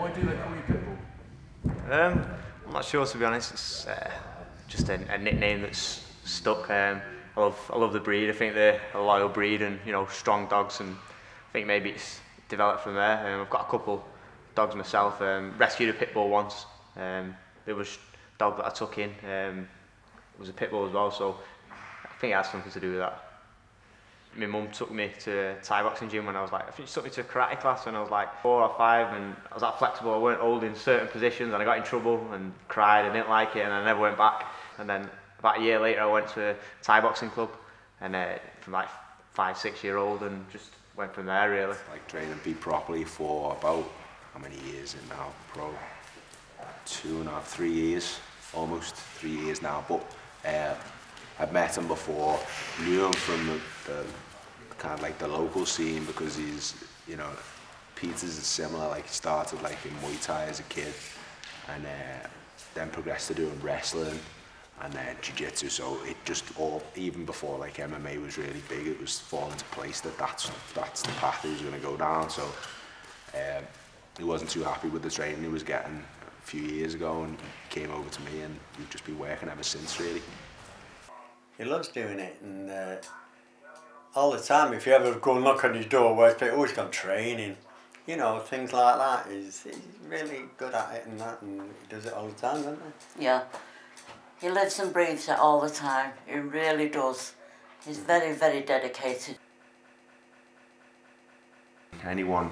Why do they call you Pitbull? Um, I'm not sure to be honest. It's uh, just a, a nickname that's stuck. Um, I love I love the breed. I think they're a loyal breed and you know strong dogs, and I think maybe it's developed from there. Um, I've got a couple dogs myself. Um, rescued a pit bull once. Um, there was a dog that I took in. Um, was a pit bull as well, so I think it has something to do with that. My mum took me to Thai boxing gym when I was like, I think she took me to a karate class when I was like four or five, and I was that flexible. I weren't holding certain positions, and I got in trouble and cried. I didn't like it, and I never went back. And then about a year later, I went to a Thai boxing club, and uh, from like five, six year old, and just went from there really. like training Pete properly for about how many years in now? Pro two and a half, three years, almost three years now. But uh, I'd met him before, knew him from the, the kind of like the local scene because he's, you know, Peter's is similar. Like he started like in Muay Thai as a kid, and uh, then progressed to doing wrestling and then jiu-jitsu so it just all even before like MMA was really big it was falling into place that that's that's the path he was going to go down so um, he wasn't too happy with the training he was getting a few years ago and he came over to me and we've just been working ever since really He loves doing it, and uh, all the time. If you ever go and knock on his door, where it's always gone training, you know, things like that. He's, he's really good at it and that, and he does it all the time, doesn't he? Yeah. He lives and breathes it all the time. He really does. He's very, very dedicated. anyone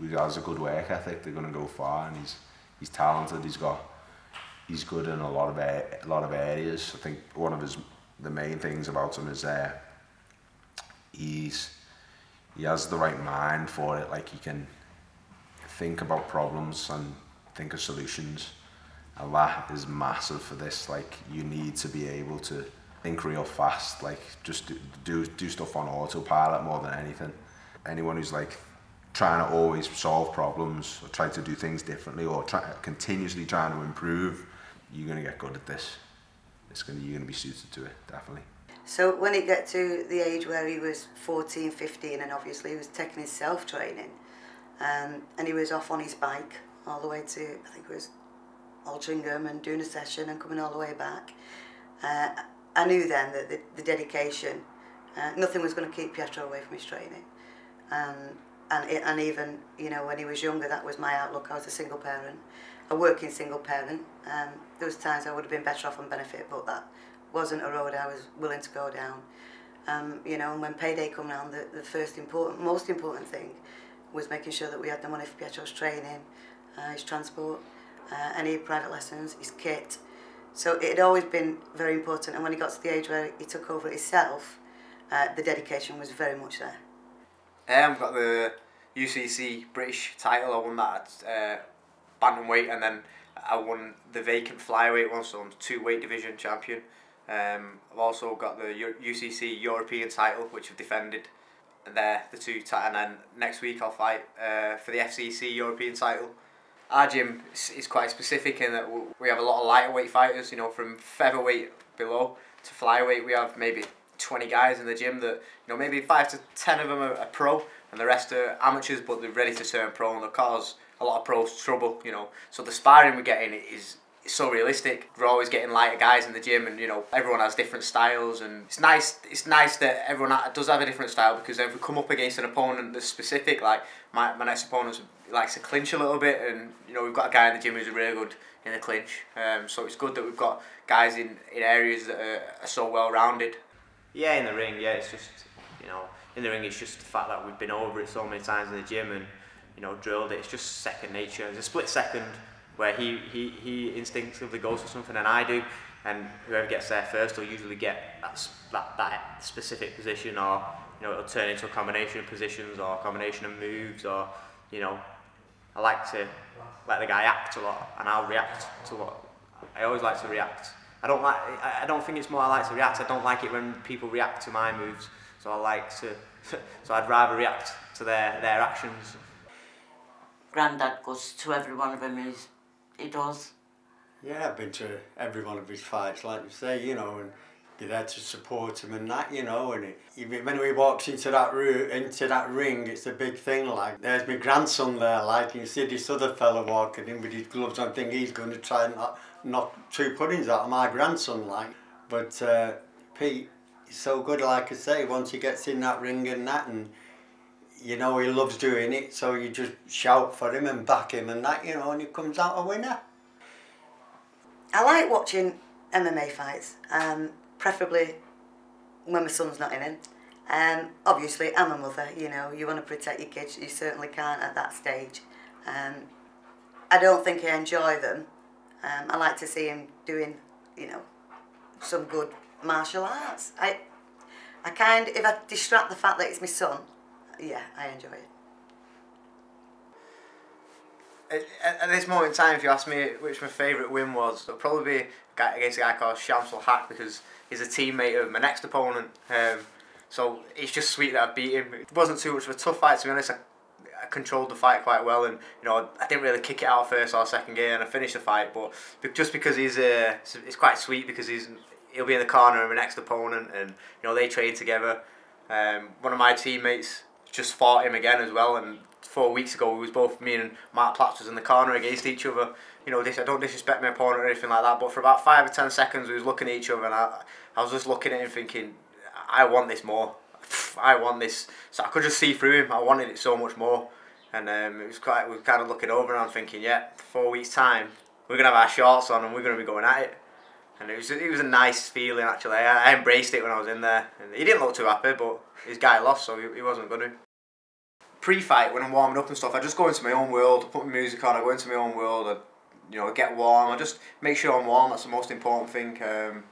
who has a good work ethic, they're going to go far. And he's he's talented. He's got he's good in a lot of a, a lot of areas. I think one of his the main things about him is uh, he's he has the right mind for it. Like he can think about problems and think of solutions. And that is massive for this. Like you need to be able to think real fast. Like just do do, do stuff on autopilot more than anything. Anyone who's like trying to always solve problems or try to do things differently or try, continuously trying to improve, you're gonna get good at this. It's gonna you're gonna be suited to it definitely. So when it got to the age where he was 14, 15, and obviously he was taking his self-training, um, and he was off on his bike all the way to, I think it was Altrincham, and doing a session and coming all the way back. Uh, I knew then that the, the dedication, uh, nothing was going to keep Pietro away from his training. Um, and, it, and even, you know, when he was younger, that was my outlook. I was a single parent, a working single parent. Um, there was times I would have been better off on benefit, but that wasn't a road I was willing to go down. Um, you know, and when payday come round, the, the first important, most important thing was making sure that we had the money for Pietro's training, uh, his transport, uh, any private lessons, his kit. So it had always been very important. And when he got to the age where he took over himself, uh, the dedication was very much there. Um, I've got the UCC British title. I won that at uh, bantamweight, and then I won the vacant flyweight one, so I'm two weight division champion. Um, I've also got the UCC European title, which I've defended. There, the two, and then next week I'll fight uh, for the FCC European title. Our gym is quite specific in that we have a lot of lightweight fighters. You know, from featherweight below to flyweight, we have maybe 20 guys in the gym that, you know, maybe 5 to 10 of them are, are pro and the rest are amateurs but they're ready to turn pro and they'll cause a lot of pros trouble, you know. So the sparring we're getting is, is so realistic. We're always getting lighter guys in the gym and, you know, everyone has different styles and it's nice it's nice that everyone does have a different style because then if we come up against an opponent that's specific, like my, my next opponent likes to clinch a little bit and, you know, we've got a guy in the gym who's really good in the clinch. Um, so it's good that we've got guys in, in areas that are, are so well rounded. Yeah, in the ring, yeah, it's just, you know, in the ring, it's just the fact that we've been over it so many times in the gym and, you know, drilled it. It's just second nature. It's a split second where he, he, he instinctively goes for something and I do. and whoever gets there first will usually get that, that, that specific position or you know it'll turn into a combination of positions or a combination of moves or you know I like to let the guy act a lot and I'll react to what I always like to react I don't like I, I don't think it's more I like to react I don't like it when people react to my moves so I like to so I'd rather react to their their actions Grandad goes to every one of them. He's, he does. Yeah, I've been to every one of his fights, like you say, you know, and be there to support him and that, you know. And it, even when he walks into that room, into that ring, it's a big thing. Like there's my grandson there, like and you see this other fella walking in with his gloves on. Think he's going to try and knock, knock two puddings out of my grandson, like. But uh, Pete, he's so good, like I say. Once he gets in that ring and that, and you know he loves doing it, so you just shout for him and back him and that, you know, and he comes out a winner. I like watching MMA fights, um, preferably when my son's not in it. Um, obviously, I'm a mother, you know, you want to protect your kids, you certainly can't at that stage. Um, I don't think I enjoy them. Um, I like to see him doing, you know, some good martial arts. I, I kind, if I distract the fact that it's my son, yeah, I enjoy it. At, at this moment in time, if you ask me which my favourite win was, it'll probably be against a guy called Shamsul Haque because he's a teammate of my next opponent. Um, so it's just sweet that I beat him. It wasn't too much of a tough fight, to be honest. I, I controlled the fight quite well, and you know I didn't really kick it out first or second gear, and I finished the fight. But just because he's uh, it's, quite sweet because he's he'll be in the corner of my next opponent, and you know they train together. Um, one of my teammates just fought him again as well, and four weeks ago we was both me and Mark Platts was in the corner against each other. You know, this I don't disrespect my opponent or anything like that, but for about five or ten seconds we was looking at each other, and I, I was just looking at him thinking, I want this more. I want this. So I could just see through him. I wanted it so much more, and um, it was quite. We were kind of looking over, and I'm thinking, yeah, four weeks time, we're gonna have our shorts on, and we're gonna be going at it. And it was it was a nice feeling actually. I, I embraced it when I was in there. And he didn't look too happy, but his guy lost, so he, he wasn't to. Pre-fight, when I'm warming up and stuff, I just go into my own world. Put my music on. I go into my own world. I, you know, get warm. I just make sure I'm warm. That's the most important thing. Um,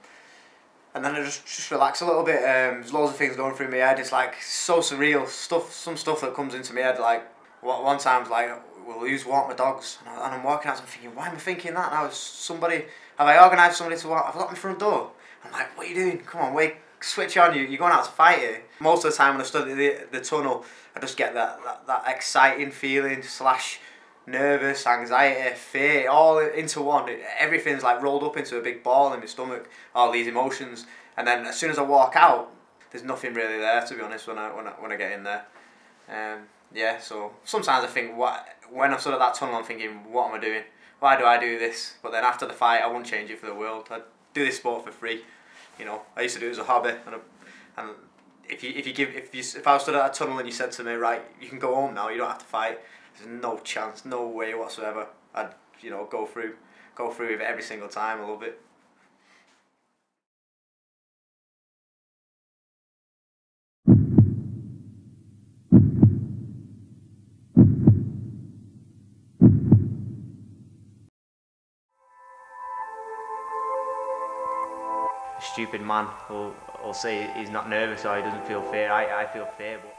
and then I just just relax a little bit. Um, there's loads of things going through my head. It's like so surreal stuff. Some stuff that comes into my head. Like one time's like, we'll lose walk my dogs, and, I, I'm walking out. I'm thinking, why am I thinking that now? Is somebody have I organised somebody to walk? I've locked my front door. I'm like, what are you doing? Come on, wake, switch on. You you're going out to fight here. Most of the time when I study the the tunnel, I just get that that, that exciting feeling slash nervous, anxiety, fear, all into one. Everything's like rolled up into a big ball in my stomach. All these emotions, and then as soon as I walk out, there's nothing really there to be honest. When I when I, when I get in there, um, yeah. So sometimes I think what when I'm stood at that tunnel, I'm thinking, what am I doing? Why do I do this? But then after the fight, I wouldn't change it for the world. I'd do this sport for free. You know, I used to do it as a hobby, and I, and if you if you give if you if I was stood at a tunnel and you said to me, right, you can go home now, you don't have to fight. There's no chance, no way whatsoever. I'd you know go through go through with it every single time. I love it. Stupid man will, will say he's not nervous or he doesn't feel fear. I, I feel fear, but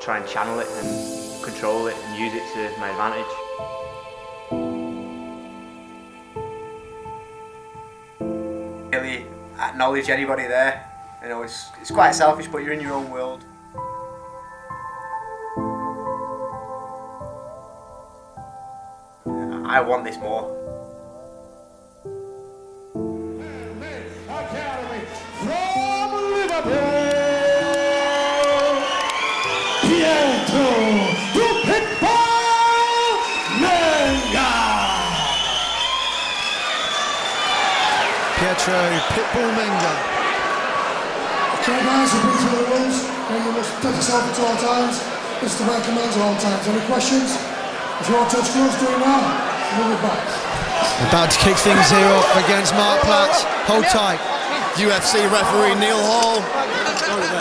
try and channel it and control it and use it to my advantage. Really acknowledge anybody there. You know, it's it's quite selfish, but you're in your own world. I want this more. Academy from Liverpool, Pietro Pitbull Menga. Pietro Pitbull Menga. Okay, guys, we've been through the rules, and you must touch yourself at all times. This is the way commands at all times. Any questions? If you want to touch gloves, do it now. Move it back. About to kick things here off against Mark Platts. Hold tight. UFC referee Neil Hall.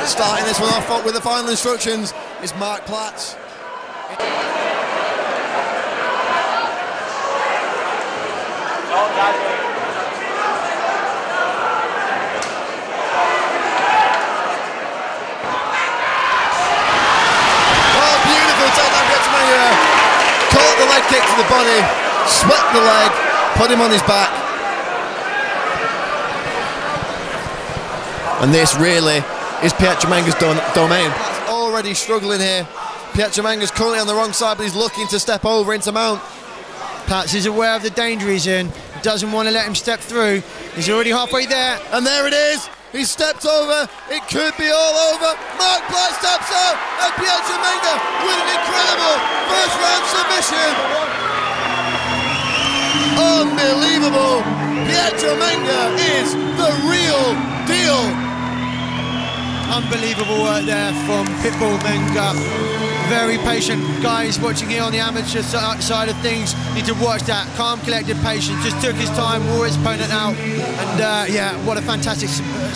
Starting this one off with the final instructions is Mark Platts. Oh, beautiful takedown gets Menga. Caught the leg kick to the swept the leg, put him on his back. And this really is Pietro Menga's domain. Already struggling here. Pietro Menga's currently on the wrong side, but he's looking to step over into Mount. Pats is aware of the danger he's in, doesn't want to let him step through. He's already halfway there. And there it is. He stepped over. It could be all over. Mark Platt steps out. And Pietro Manga with an incredible first round submission. Unbelievable. Pietro Menga is the real deal. Unbelievable work there from Pitbull Menga. Very patient guys watching here on the amateur side of things need to watch that. Calm, collected, patient. Just took his time, wore his opponent out, and uh, yeah, what a fantastic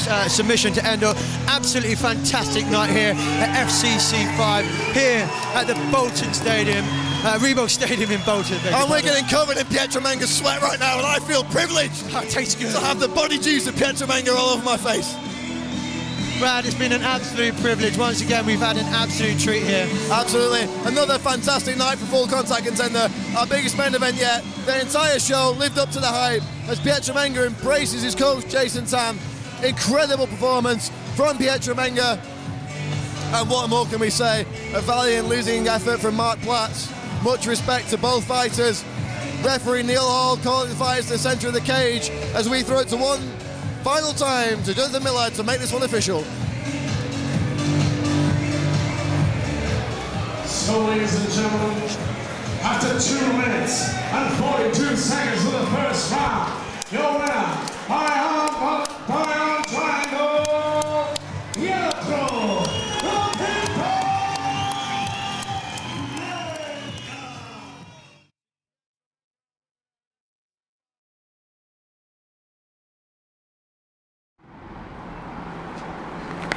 uh, submission to end up. Absolutely fantastic night here at FCC 5 here at the Bolton Stadium, uh, Reebok Stadium in Bolton. And we're getting covered in Pietro Menga's sweat right now, and I feel privileged Oh, it tastes good. to have the body juice of Pietro Manga all over my face. Brad, it's been an absolute privilege. Once again, we've had an absolute treat here. Absolutely. Another fantastic night for Full Contact Contender. Our biggest main event yet. The entire show lived up to the hype as Pietro Menga embraces his coach, Jason Tan. Incredible performance from Pietro Menga. And what more can we say? A valiant losing effort from Mark Platts. Much respect to both fighters. Referee Neil Hall calling the fights to the centre of the cage as we throw it to one final time to Jonathan Miller to make this one official. So, ladies and gentlemen, after two minutes and 42 seconds of the first round, your winner, by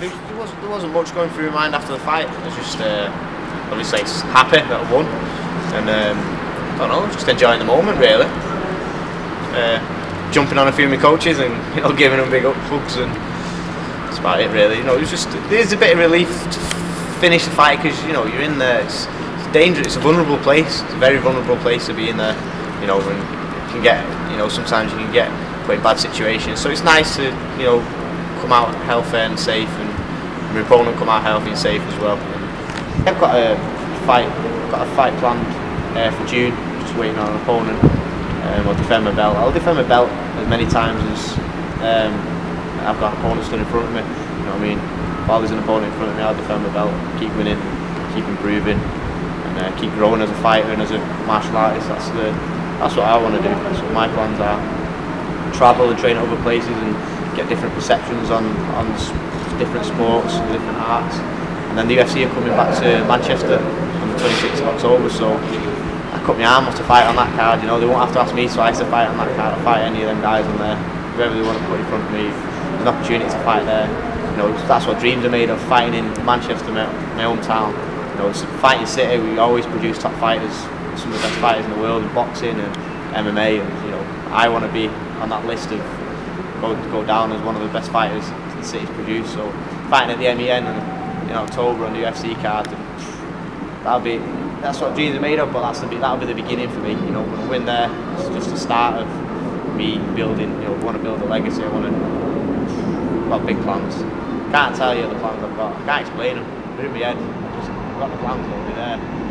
There there wasn't, there wasn't much going through my mind after the fight. I was just uh, obviously happy that I won, and um, I don't know, just enjoying the moment really. Uh, jumping on a few of my coaches and you know giving them big up hugs and that's about it really. You know, it was just there's a bit of relief to finish the fight because you know you're in there. It's, it's dangerous. It's a vulnerable place. It's a very vulnerable place to be in there. You know, and you can get you know sometimes you can get put in bad situations. So it's nice to you know come out healthy and safe, and my opponent come out healthy and safe as well. I've got a fight, got a fight planned uh, for June. Just waiting on an opponent. Um, I'll defend my belt. I'll defend my belt as many times as um, I've got opponents stood in front of me. You know what I mean? While there's an opponent in front of me, I'll defend my belt, keep winning, keep improving, and uh, keep growing as a fighter and as a martial artist. That's the that's what I want to do. That's what my plans are. Travel and train at other places and get different perceptions on on different sports, and different arts. And then the UFC are coming back to Manchester on the 26th of October, so I cut my arm off to fight on that card. You know, they won't have to ask me twice to fight on that card. I'll fight any of them guys on there. Whoever they want to put in front of me, there's an opportunity to fight there. You know, that's what dreams are made of. Fighting in Manchester, my, my hometown. You know, it's a fighting city. We always produce top fighters, some of the best fighters in the world in boxing and MMA. And you know, I want to be on that list of go go down as one of the best fighters the city's produced. So fighting at the MEN in, in October on the UFC card. That'll be that's what dreams are made of. But that's the that'll be the beginning for me. You know, when I win there, it's just the start of me building. You know, want to build a legacy. I want to got big plans. Can't tell you the plans I've got. I can't explain them. They're in my head. Just I've got the plans. They'll be there.